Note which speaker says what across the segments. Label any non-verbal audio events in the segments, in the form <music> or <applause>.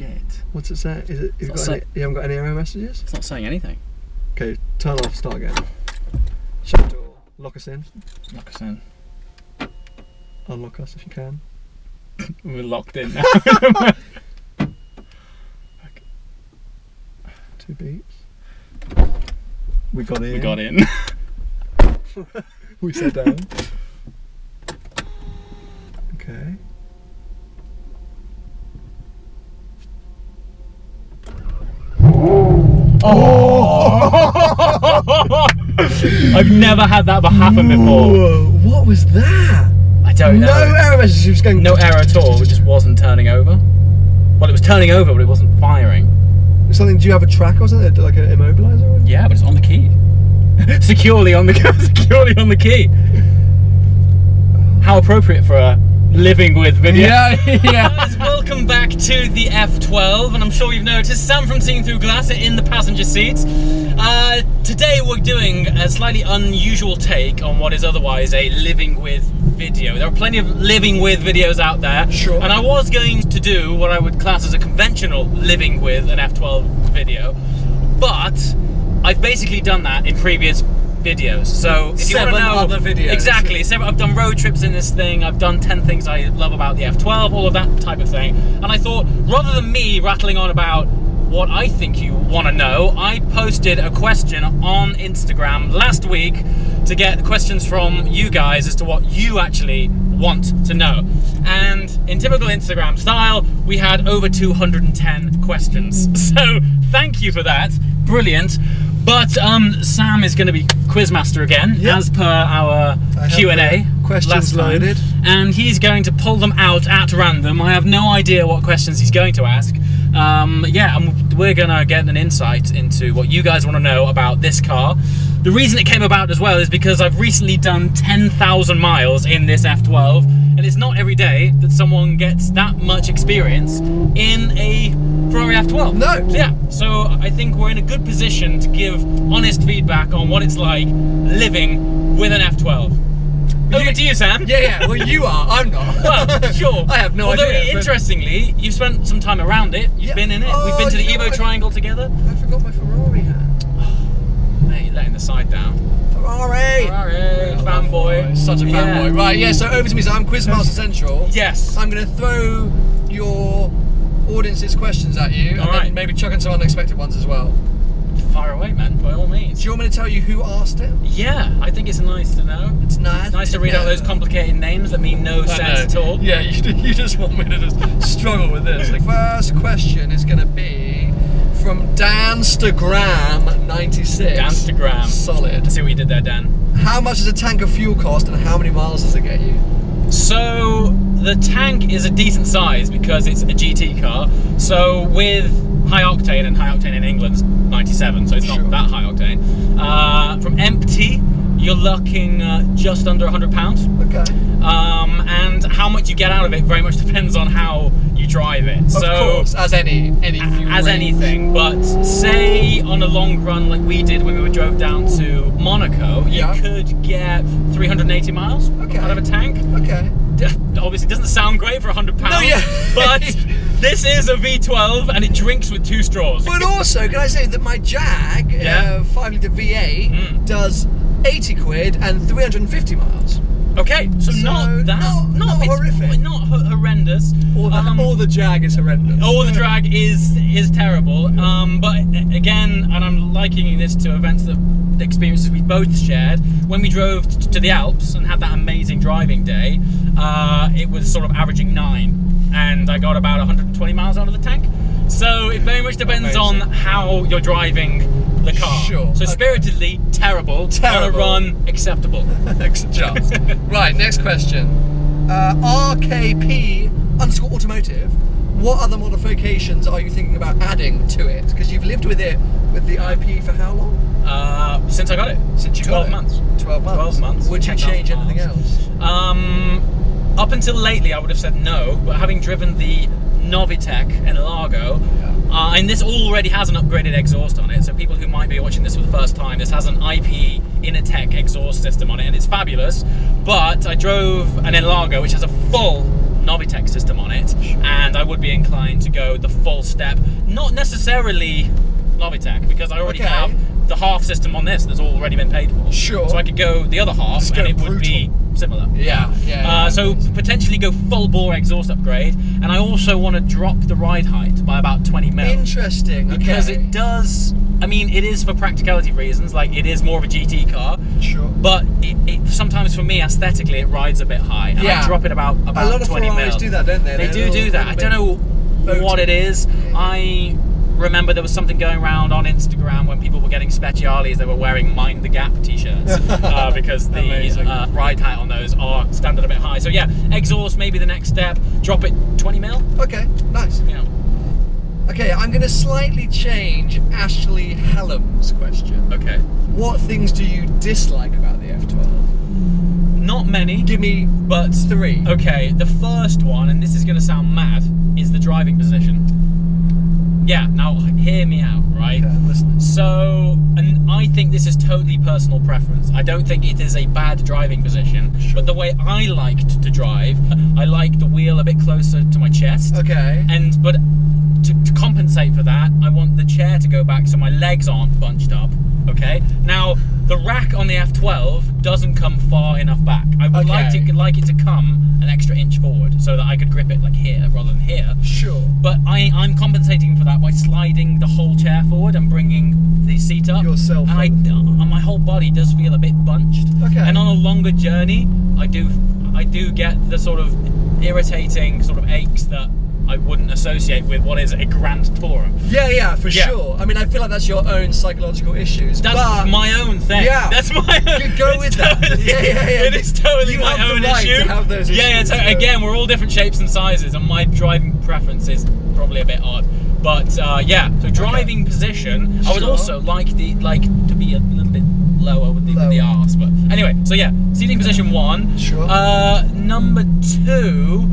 Speaker 1: shit.
Speaker 2: What's it say? Is it? Is it
Speaker 1: It's
Speaker 2: got
Speaker 1: not
Speaker 2: any, you haven't got any error messages?
Speaker 1: It's not saying anything.
Speaker 2: Okay, turn off. Start again. Shut the door. Lock us in.
Speaker 1: Lock us in.
Speaker 2: Unlock us if you can. <laughs>
Speaker 1: We're locked in now. <laughs>
Speaker 2: Two beats. We got in.
Speaker 1: we got in. <laughs>
Speaker 2: We sat down. Okay. <laughs>
Speaker 1: I've never had that happen before.
Speaker 2: Whoa, what was that?
Speaker 1: I don't
Speaker 2: no
Speaker 1: know.
Speaker 2: error messages. It was going.
Speaker 1: No error at all. It just wasn't turning over. Well, it was turning over, but it wasn't firing.
Speaker 2: Something? Do you have a tracker or something? Like an immobilizer?
Speaker 1: Yeah, but it's on the key. <laughs> securely on the <laughs> securely on the key. How appropriate for a living with video. <laughs>
Speaker 3: yeah.
Speaker 1: Guys, welcome back to the F12, and I'm sure you've noticed Sam from Seen Through Glass in the passenger seats. Uh, today we're doing a slightly unusual take on what is otherwise a living with video. There are plenty of living with videos out there,
Speaker 2: Sure.
Speaker 1: and I was going to do what I would class as a conventional living with an F12 video, but I've basically done that in previous videos. So if you
Speaker 3: Seven
Speaker 1: want to know
Speaker 3: other videos.
Speaker 1: exactly, seven, I've done road trips in this thing. I've done ten things I love about the F12, all of that type of thing. And I thought, rather than me rattling on about what I think you want to know, I posted a question on Instagram last week to get questions from you guys as to what you actually want to know. And in typical Instagram style, we had over 210 questions. <laughs> So thank you for that. Brilliant. But um, Sam is going to be quizmaster again,
Speaker 2: Yep.
Speaker 1: as per our Q and A.
Speaker 2: the questions loaded.
Speaker 1: and he's going to pull them out at random. I have no idea what questions he's going to ask. Um, yeah, and we're going to get an insight into what you guys want to know about this car. The reason it came about as well is because I've recently done 10,000 miles in this F12, and it's not every day that someone gets that much experience in a Ferrari F12.
Speaker 2: No.
Speaker 1: Yeah, so I think we're in a good position to give honest feedback on what it's like living with an F12. Over to you, Sam.
Speaker 3: Yeah, yeah. Well, you are. I'm not. <laughs>
Speaker 1: Well, sure. <laughs>
Speaker 3: I have no
Speaker 1: Although,
Speaker 3: idea. but-
Speaker 1: interestingly, you've spent some time around it. You've
Speaker 2: Yeah.
Speaker 1: been in it.
Speaker 2: Oh,
Speaker 1: We've been oh, to the
Speaker 2: you know
Speaker 1: Evo? Triangle together.
Speaker 2: I forgot my Ferrari hat.
Speaker 1: Mate, letting the side down.
Speaker 2: Ferrari.
Speaker 1: Ferrari,
Speaker 3: Oh,
Speaker 1: fanboy.
Speaker 3: Such a
Speaker 1: Yeah.
Speaker 3: fanboy. Right, yeah, so over to me. So I'm Quizmaster Central.
Speaker 1: Yes.
Speaker 3: I'm going to throw your audience's questions at you and
Speaker 1: All right.
Speaker 3: then maybe chuck in some unexpected ones as well.
Speaker 1: Fire away, man. By all means.
Speaker 3: Do you want me to tell you who asked it?
Speaker 1: Yeah, I think it's nice to know.
Speaker 3: It's nice.
Speaker 1: It's nice to read out those complicated names that mean no sense at all.
Speaker 3: Yeah, you, <laughs> you just want me to just struggle with this. <laughs> The first question is going to be from Danstagram96.
Speaker 1: Danstagram.
Speaker 3: Solid.
Speaker 1: Let's See what you did there, Dan.
Speaker 3: How much does a tank of fuel cost and how many miles does it get you?
Speaker 1: So the tank is a decent size because it's a GT car. So with high octane and high octane in England's 97, so it's
Speaker 3: Sure.
Speaker 1: not that high octane. Uh, from empty, you're looking uh, just under 100 pounds.
Speaker 3: Okay.
Speaker 1: Um, and how much you get out of it very much depends on how you drive it.
Speaker 3: Of
Speaker 1: so
Speaker 3: course, as any any
Speaker 1: as
Speaker 3: range.
Speaker 1: anything, but say on a long run like we did when we drove down to Monaco, you
Speaker 3: Yeah.
Speaker 1: could get 380 miles
Speaker 3: Okay.
Speaker 1: out of a tank
Speaker 3: Okay.
Speaker 1: obviously doesn't sound great for 100 pounds
Speaker 3: No, yeah.
Speaker 1: but <laughs> this is a v12 and it drinks with two straws
Speaker 3: But also, can I say that my Jag,
Speaker 1: Yeah.
Speaker 3: uh, 5 litre V8,
Speaker 1: Mm.
Speaker 3: does 80 quid and 350 miles.
Speaker 1: Okay so,
Speaker 3: So,
Speaker 1: not that
Speaker 3: not- not
Speaker 1: it's
Speaker 3: horrific.
Speaker 1: not horrendous.
Speaker 3: Or the,
Speaker 1: Um,
Speaker 3: or the Jag is horrendous.
Speaker 1: all the drag is is terrible. Um, but again and i'm likening this to events that the experiences we both shared. When we drove t- to the alps and had that amazing driving day uh, it was sort of averaging nine. And i got about 120 miles out of the tank. So it very much depends on how you're driving the car
Speaker 3: Sure,
Speaker 1: so
Speaker 3: okay.
Speaker 1: spiritedly terrible,
Speaker 3: Terrible.
Speaker 1: on a run acceptable <laughs>
Speaker 3: Excellent chance. right, next question. Uh, RKP underscore automotive. What other modifications are you thinking about adding to it? Because you've lived with it with the IP for how long?
Speaker 1: uh, since i got it
Speaker 3: Since you
Speaker 1: 12
Speaker 3: got it?
Speaker 1: months
Speaker 3: 12 months.
Speaker 1: 12 months.
Speaker 3: Would you change anything else?
Speaker 1: Um, up until lately, I would have said no, but having driven the Novitec N-Largo,
Speaker 3: Yeah.
Speaker 1: Uh, and this already has an upgraded exhaust on it. So people who might be watching this for the first time, this has an IP Innotech exhaust system on it, and it's fabulous. But I drove an N-Largo, which has a full Novitec system on it, and I would be inclined to go the full step. Not necessarily Novitec, because I already
Speaker 3: Okay.
Speaker 1: have the half system on this that's already been paid for.
Speaker 3: Sure.
Speaker 1: So I could go the other half,
Speaker 3: Just
Speaker 1: and it would be similar.
Speaker 3: Yeah, yeah, yeah.
Speaker 1: Uh, so potentially go full bore exhaust upgrade, and I also want to drop the ride height by about 20 mil
Speaker 3: Interesting.
Speaker 1: because
Speaker 3: okay.
Speaker 1: it does. I mean, it is for practicality reasons. Like it is more of a GT car,
Speaker 3: Sure.
Speaker 1: but it, it sometimes for me aesthetically it rides a bit high, and
Speaker 3: Yeah.
Speaker 1: I drop it about about
Speaker 3: a lot of
Speaker 1: 20
Speaker 3: Ferraris
Speaker 1: mil.
Speaker 3: do that, don't they?
Speaker 1: They
Speaker 3: They're
Speaker 1: do do that. I don't know what it
Speaker 3: is.
Speaker 1: is. I remember there was something going around on Instagram when people were getting speciales. They were wearing "Mind the Gap" t-shirts <laughs> uh, because the uh, ride height on those are standard a bit high. So yeah, exhaust maybe the next step. Drop it 20 mil.
Speaker 3: Okay, nice.
Speaker 1: You know.
Speaker 3: Okay, I'm going to slightly change Ashley Hallam's question.
Speaker 1: Okay.
Speaker 3: What things do you dislike about the F12?
Speaker 1: Not many.
Speaker 3: Give me
Speaker 1: But
Speaker 3: three.
Speaker 1: Okay, the first one, and this is going to sound mad, is the driving position. Yeah, now hear me out, right?
Speaker 3: Okay,
Speaker 1: So, and I think this is totally personal preference. I don't think it is a bad driving position, but the way I liked to drive, I like the wheel a bit closer to my chest.
Speaker 3: Okay.
Speaker 1: And but to, to compensate for that, I want the chair to go back so my legs aren't bunched up. Okay. Now the rack on the F12 doesn't come far enough back. I would like to like it to come an extra inch forward so that I could grip it like here rather than here.
Speaker 3: Sure.
Speaker 1: But I, I'm compensating for that by sliding the whole chair forward and bringing the seat up.
Speaker 3: Yourself
Speaker 1: And I, uh, my whole body does feel a bit bunched.
Speaker 3: Okay.
Speaker 1: And on a longer journey, I do, I do get the sort of irritating sort of aches that I wouldn't associate with what is a Grand Tourer.
Speaker 3: Yeah, yeah, for
Speaker 1: Yeah.
Speaker 3: sure. I mean, I feel like that's your own psychological issues.
Speaker 1: That's my own thing.
Speaker 3: Yeah.
Speaker 1: that's my. Own,
Speaker 3: You go with that.
Speaker 1: totally-
Speaker 3: Yeah, yeah, yeah. <laughs>
Speaker 1: It is totally
Speaker 3: You
Speaker 1: my
Speaker 3: have the
Speaker 1: own
Speaker 3: right
Speaker 1: issue.
Speaker 3: to have those
Speaker 1: yeah, yeah. So again, we're all different shapes and sizes, and my driving preference is probably a bit odd. But uh, yeah, so driving position, Sure. I would also like the like to be a little bit lower with the, with the arse. But anyway, so yeah, seating position one.
Speaker 3: Sure.
Speaker 1: Uh, number two,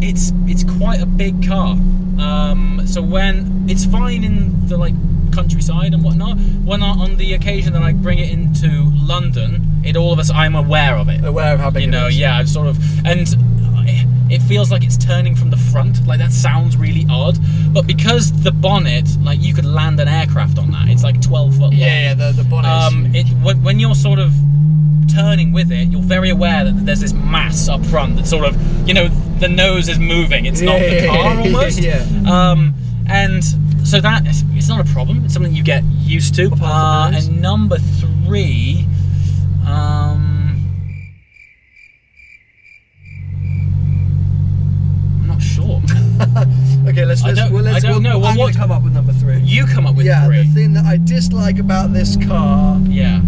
Speaker 1: it's it's quite a big car. Um, so when it's fine in the like countryside and whatnot, when I, on the occasion that I bring it into London, it all of us I'm aware of it.
Speaker 3: Aware of how big
Speaker 1: You know, yeah, I'm sort of and. It feels like it's turning from the front, like that sounds really odd. But because the bonnet, like you could land an aircraft on that, it's like 12 foot long.
Speaker 3: Yeah, yeah, the, the bonnet.
Speaker 1: Um, it when, when you're sort of turning with it, you're very aware that there's this mass up front that sort of, you know, the nose is moving. It's not the car almost. <laughs>
Speaker 3: yeah.
Speaker 1: Um, and so that it's not a problem. It's something you get used to. Uh,
Speaker 3: from the nose.
Speaker 1: and number three, um, I'm not sure. <laughs>
Speaker 3: okay, let's
Speaker 1: I
Speaker 3: let's,
Speaker 1: don't-
Speaker 3: well, let's
Speaker 1: I don't
Speaker 3: we'll-
Speaker 1: know. Well,
Speaker 3: I'm
Speaker 1: what-
Speaker 3: come up with number three.
Speaker 1: You come up with
Speaker 3: yeah,
Speaker 1: three.
Speaker 3: the thing that I dislike about this car.
Speaker 1: yeah.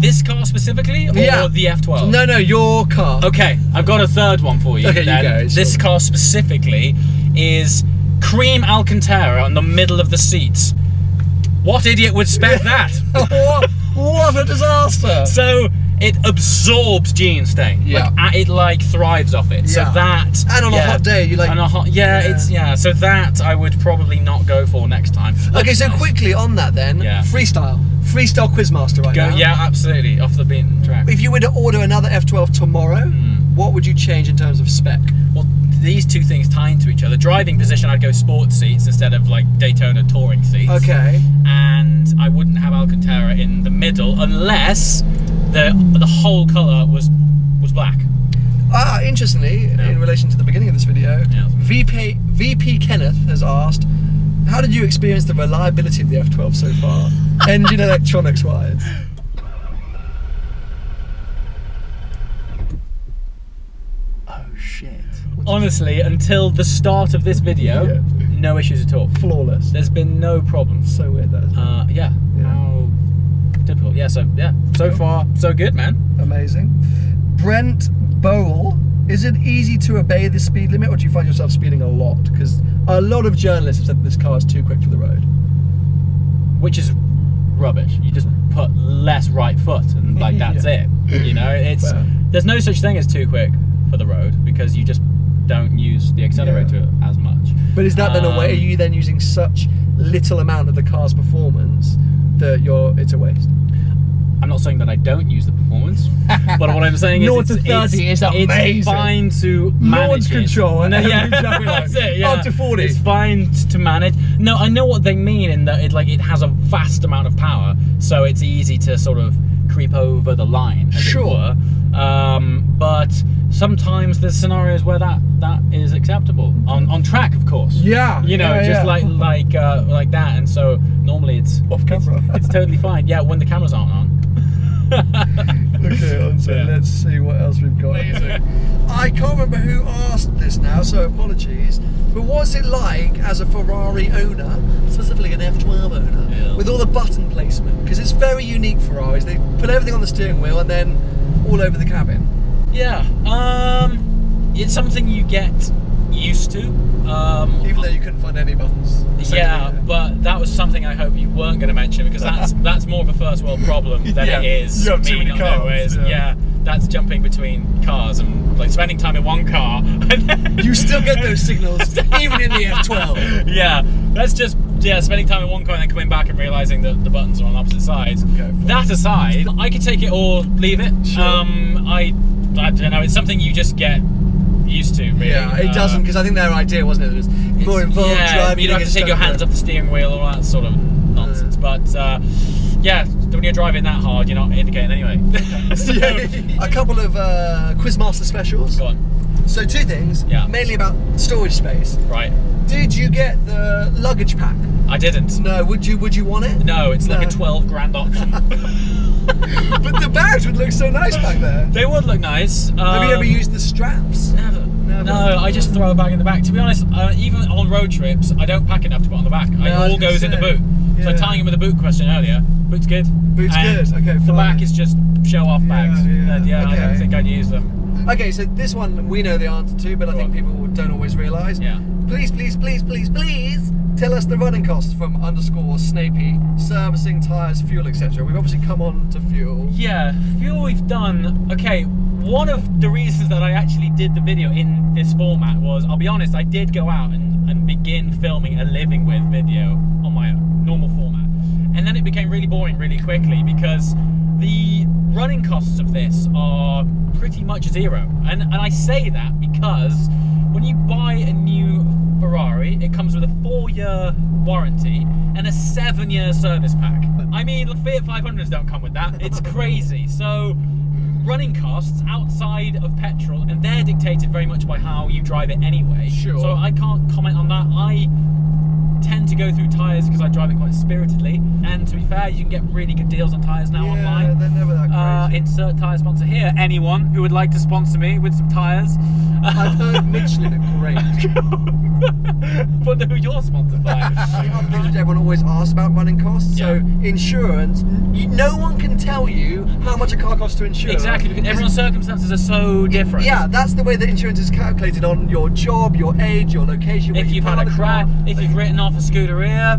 Speaker 1: This car specifically, or
Speaker 3: Yeah.
Speaker 1: the F12?
Speaker 3: No, no, your car.
Speaker 1: Okay, I've got a third one for you.
Speaker 3: Okay, you go, it's
Speaker 1: This car specifically is cream Alcantara on the middle of the seats. What idiot would spec that?
Speaker 3: what, <laughs> what a disaster!
Speaker 1: so it absorbs gene stain.
Speaker 3: Yeah.
Speaker 1: Like, it like thrives off it. So
Speaker 3: Yeah.
Speaker 1: that
Speaker 3: And on a hot day, you like-
Speaker 1: On a hot, yeah,
Speaker 3: Yeah.
Speaker 1: it's yeah. So that I would probably not go for next time.
Speaker 3: Okay, so
Speaker 1: nice.
Speaker 3: quickly on that then.
Speaker 1: Yeah.
Speaker 3: Freestyle. Freestyle Quizmaster right
Speaker 1: Go,
Speaker 3: now.
Speaker 1: yeah, absolutely off the beaten track.
Speaker 3: If you were to order another F12 tomorrow,
Speaker 1: Hmm.
Speaker 3: what would you change in terms of spec?
Speaker 1: Well, these two things tie into each other. Driving position, I'd go sports seats instead of like Daytona touring seats.
Speaker 3: Okay.
Speaker 1: and I wouldn't have Alcantara in the middle unless the the whole color was was black.
Speaker 3: Ah, interestingly,
Speaker 1: Yeah.
Speaker 3: in relation to the beginning of this video,
Speaker 1: Yeah.
Speaker 3: VP VP Kenneth has asked, "How did you experience the reliability of the F12 so far, <laughs> engine electronics wise?" Oh shit!
Speaker 1: Honestly, until the start of this video,
Speaker 3: Yeah.
Speaker 1: no issues at all.
Speaker 3: Flawless.
Speaker 1: There's been no problems.
Speaker 3: so weird that. isn't it?
Speaker 1: Uh, yeah.
Speaker 3: Yeah.
Speaker 1: Yeah. So yeah. So
Speaker 3: Cool.
Speaker 1: far, so good, man.
Speaker 3: Amazing. Brent Bowl, is it easy to obey the speed limit, or do you find yourself speeding a lot? Because a lot of journalists have said this car is too quick for the road.
Speaker 1: Which is rubbish. You just put less right foot, and like <laughs> that's
Speaker 3: Yeah.
Speaker 1: it. You know, <laughs> it's
Speaker 3: Fair.
Speaker 1: there's no such thing as too quick for the road because you just don't use the accelerator as much.
Speaker 3: But is that then a way? Are
Speaker 1: Um,
Speaker 3: you then using such little amount of the car's performance that you're it's a waste?
Speaker 1: Not saying that I don't use the performance, <laughs> but what I'm saying is it's,
Speaker 3: to 30
Speaker 1: it's,
Speaker 3: is amazing.
Speaker 1: it's fine to manage
Speaker 3: Launch
Speaker 1: it.
Speaker 3: control,
Speaker 1: No, yeah, <laughs> <laughs> that's it. Yeah.
Speaker 3: Up to 40.
Speaker 1: It's fine to manage. No, I know what they mean in that it like it has a vast amount of power, so it's easy to sort of creep over the line,
Speaker 3: Sure.
Speaker 1: it. Um, but sometimes there's scenarios where that that is acceptable on on track, of course.
Speaker 3: Yeah,
Speaker 1: You know,
Speaker 3: yeah,
Speaker 1: just
Speaker 3: yeah.
Speaker 1: like like uh, like that, and so normally it's
Speaker 3: Off camera.
Speaker 1: It's, it's totally fine. Yeah, when the cameras aren't on. <laughs>
Speaker 3: Okay, on so
Speaker 1: Yeah.
Speaker 3: let's see what else we've got. I can't remember who asked this now, so apologies. But what's it like as a Ferrari owner, specifically an F12 owner,
Speaker 1: Yeah.
Speaker 3: with all the button placement? Because it's very unique Ferraris. They put everything on the steering wheel and then all over the cabin.
Speaker 1: Yeah, um, it's something you get used to. Um,
Speaker 3: Even though you couldn't find any buttons.
Speaker 1: yeah, but that was something I hope you weren't going to mention because that's <laughs> that's more of a first world problem than
Speaker 3: Yeah,
Speaker 1: it is.
Speaker 3: you have too
Speaker 1: me
Speaker 3: many cars,
Speaker 1: knowing where it is.
Speaker 3: yeah.
Speaker 1: Yeah. that's jumping between cars and like spending time in one car. <laughs>
Speaker 3: You still get those signals, even in the F12. <laughs>
Speaker 1: yeah, that's just yeah, spending time in one car and then coming back and realizing that the buttons are on opposite sides.
Speaker 3: Okay,
Speaker 1: that aside, I could take it or leave it.
Speaker 3: Sure.
Speaker 1: Um, I I don't know. It's something you just get used to. Really.
Speaker 3: Yeah, it
Speaker 1: Uh,
Speaker 3: doesn't, because I think their idea wasn't it? It was more involved
Speaker 1: yeah,
Speaker 3: driving.
Speaker 1: You don't have to take your hands off the steering wheel, all that sort of nonsense. But uh, yeah, when you're driving that hard, you're not indicating anyway. <laughs> So-
Speaker 3: a couple of uh, Quizmaster specials.
Speaker 1: Go on.
Speaker 3: So two things,
Speaker 1: Yeah.
Speaker 3: mainly about storage space.
Speaker 1: Right.
Speaker 3: Did you get the luggage pack?
Speaker 1: I didn't.
Speaker 3: No. Would you? Would you want it?
Speaker 1: No, it's like a 12 grand option. <laughs> <laughs>
Speaker 3: but the bags would look so nice back there.
Speaker 1: they would look nice.
Speaker 3: Have you ever
Speaker 1: Um,
Speaker 3: used the straps?
Speaker 1: Never.
Speaker 3: Never.
Speaker 1: No, I just throw a bag in the back. To be honest, uh, even on road trips, I don't pack enough to put on the back.
Speaker 3: No, I
Speaker 1: all
Speaker 3: gonna
Speaker 1: goes in the
Speaker 3: say,
Speaker 1: boot. So
Speaker 3: yeah.
Speaker 1: tying in with the boot question earlier, boot's good.
Speaker 3: Boot's
Speaker 1: And
Speaker 3: good, okay,
Speaker 1: The back is just show off bags.
Speaker 3: yeah,
Speaker 1: And yeah, I don't think I'd use them.
Speaker 3: Okay, so this one we know the answer to, but I think people don't always realise.
Speaker 1: Yeah.
Speaker 3: Please, please, please, please, please tell us the running costs from underscore Snapey, servicing, tyres, fuel, etc. We've obviously come on to fuel.
Speaker 1: Yeah, fuel we've done. Okay, one of the reasons that I actually did the video in this format was, I'll be honest, I did go out and, and begin filming a living with video on my normal format. And then it became really boring really quickly because the running costs of this are pretty much zero. And, and I say that because when you buy a new Ferrari, it comes with a four year warranty and a seven year service pack. I mean, the Fiat 500s don't come with that. It's crazy. So, running costs outside of petrol, and they're dictated very much by how you drive it anyway.
Speaker 3: Sure.
Speaker 1: So, I can't comment on that. I to go through tyres because I drive it quite spiritedly. And to be fair, you can get really good deals on tyres now
Speaker 3: yeah,
Speaker 1: online.
Speaker 3: they're never that
Speaker 1: Uh, insert tyre sponsor here. Anyone who would like to sponsor me with some tyres?
Speaker 3: I've heard <laughs> Michelin are great. <laughs>
Speaker 1: but who you're sponsored by?
Speaker 3: everyone always asks about running costs. So insurance, no one can tell you how much a car costs to insure.
Speaker 1: exactly, because everyone's circumstances are so different.
Speaker 3: Yeah, that's the way that insurance is calculated on your job, your age, your location.
Speaker 1: If
Speaker 3: you
Speaker 1: you've had a crash, if you've written off a Scuderia,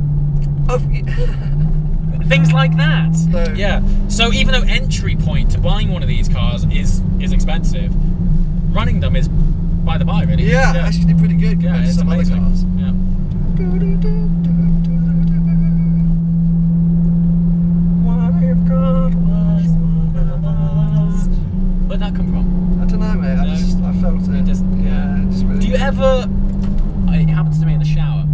Speaker 1: <laughs> things like that.
Speaker 3: So-
Speaker 1: yeah. So even though entry point to buying one of these cars is is expensive, running them is by the by, really.
Speaker 3: yeah, actually pretty good
Speaker 1: yeah,
Speaker 3: compared to some
Speaker 1: amazing.
Speaker 3: other cars.
Speaker 1: Yeah. Where'd that come from?
Speaker 3: I don't know, mate. I
Speaker 1: No.
Speaker 3: just I felt it.
Speaker 1: You just-
Speaker 3: yeah. Just really
Speaker 1: Do you ever? It happens to me in the shower.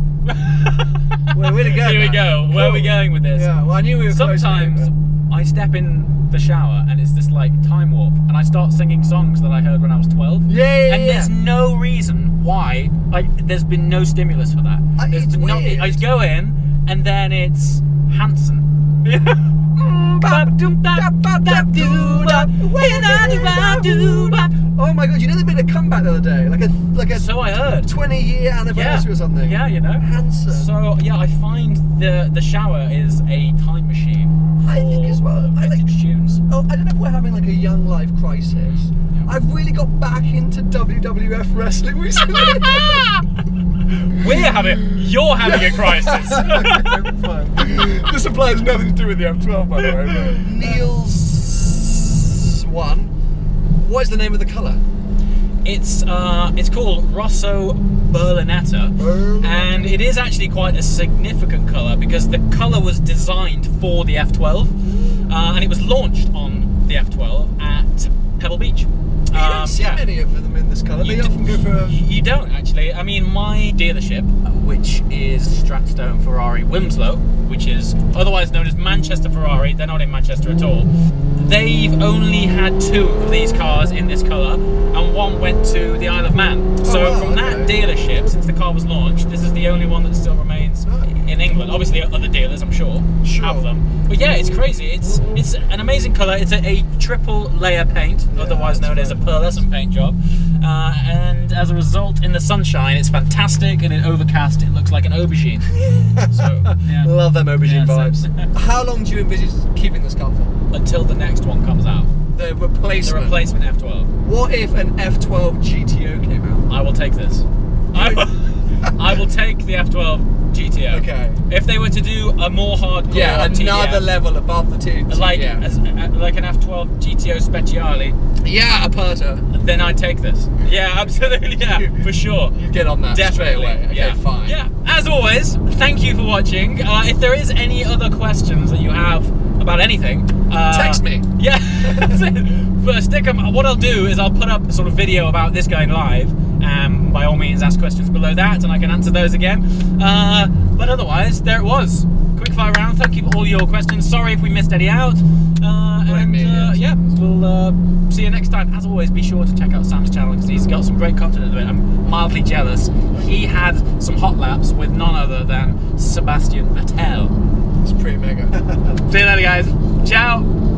Speaker 3: Well, way to go,
Speaker 1: Here we
Speaker 3: man.
Speaker 1: go. Where are we
Speaker 3: Cool.
Speaker 1: going with this?
Speaker 3: Yeah, well, I knew we were close to it,
Speaker 1: Sometimes I step in the shower and it's this like time warp, and I start singing songs that I heard when I was 12.
Speaker 3: Yeah, yeah,
Speaker 1: And
Speaker 3: yeah.
Speaker 1: there's no reason Like, there's been no stimulus for that.
Speaker 3: I-
Speaker 1: There's
Speaker 3: it's
Speaker 1: been no-
Speaker 3: weird.
Speaker 1: I go in, and then it's Hanson. <laughs>
Speaker 3: Mm, oh my god, you know they made a comeback the other day, like a like a
Speaker 1: So I heard.
Speaker 3: 20 year anniversary
Speaker 1: Yeah.
Speaker 3: or something.
Speaker 1: Yeah, you know.
Speaker 3: Hanson.
Speaker 1: So yeah, I find the the shower is a time machine.
Speaker 3: I think as well. I like-. Oh, I don't know if we're having like a young life crisis. I've really got back into WWF wrestling recently. <laughs>
Speaker 1: We're having, you're having a crisis. <laughs>
Speaker 2: this applies nothing to do with the M12, by the way. but-
Speaker 3: Niels one. What is the name of the colour?
Speaker 1: It's uh, it's called Rosso Berlinetta,
Speaker 3: Berlinetta.
Speaker 1: and it is actually quite a significant color because the color was designed for the F12. Uh, and it was launched on the F12 at Pebble Beach.
Speaker 3: You
Speaker 1: Um,
Speaker 3: don't see
Speaker 1: yeah.
Speaker 3: many of them in this colour. They
Speaker 1: You d-
Speaker 3: often go for a.
Speaker 1: You don't actually. I mean, my dealership, which is Stratstone Ferrari Wilmslow, which is otherwise known as Manchester Ferrari, they're not in Manchester at all. They've only had two of these cars in this colour, and one went to the Isle of Man. So
Speaker 3: wow,
Speaker 1: from that dealership, since the car was launched, this is the only one that still remains. In England. Obviously, other dealers, I'm sure,
Speaker 3: Sure.
Speaker 1: have them. But yeah, it's crazy. It's it's an amazing colour. It's a, a triple layer paint,
Speaker 3: Yeah,
Speaker 1: otherwise known as a pearlescent paint job. Uh, and as a result, in the sunshine, it's fantastic, and in overcast, it looks like an aubergine. <laughs> so, yeah.
Speaker 3: Love them aubergine
Speaker 1: Yeah,
Speaker 3: vibes. <laughs> How long do you envisage keeping this car for?
Speaker 1: Until the next one comes out,
Speaker 3: The
Speaker 1: the
Speaker 3: replacement.
Speaker 1: replacement F12.
Speaker 3: What if an F12 GTO came out?
Speaker 1: I will take this. I will, <laughs> I will take the F12 GTO.
Speaker 3: Okay.
Speaker 1: If they were to do a more hardcore
Speaker 3: Yeah, another
Speaker 1: TDF,
Speaker 3: level above the two.
Speaker 1: like as, uh, like an F12 GTO Speciale,
Speaker 3: yeah, a Aperta.
Speaker 1: then I'd take this. Yeah, <laughs> absolutely. Yeah, for sure.
Speaker 3: You get on that straight
Speaker 1: Definitely.
Speaker 3: away. Okay,
Speaker 1: yeah.
Speaker 3: fine.
Speaker 1: Yeah. As always, thank you for watching. Uh, if there is any other questions that you have about anything, uh,
Speaker 3: Text me.
Speaker 1: Yeah. <laughs> but stick 'em- What I'll do is I'll put up a sort of video about this going live. Um, by all means, ask questions below that, and I can answer those again. Uh, but otherwise, there it was. Quick fire round. Thank you for all your questions. Sorry if we missed any out. Uh, and uh, yeah, we'll uh, see you next time. As always, be sure to check out Sam's channel because he's got some great content of it. I'm mildly jealous. He had some hot laps with none other than Sebastian Vettel.
Speaker 3: It's pretty mega. <laughs>
Speaker 1: See you later, guys. Ciao.